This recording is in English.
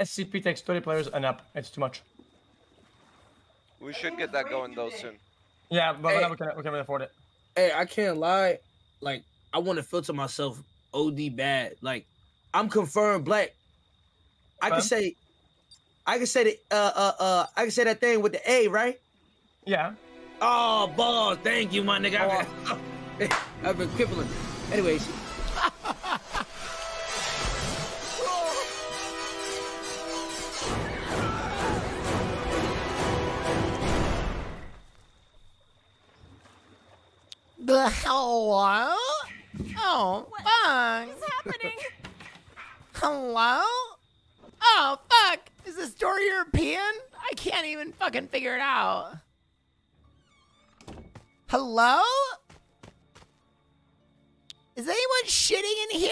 SCP takes 30 players and up. It's too much. We should get that going though soon. Yeah, but Hey. we can we can afford it. Hey, I can't lie. Like, I want to filter myself OD bad. Like, I'm confirmed black. I can say, I can say the uh uh uh I can say that thing with the A, right? Yeah. Oh, balls! Thank you, my nigga. I've been, I've been crippling. Anyways, The hello? Oh, fuck. What's happening? Hello? Oh, fuck. Is this door European? I can't even fucking figure it out. Hello? Is anyone shitting in here?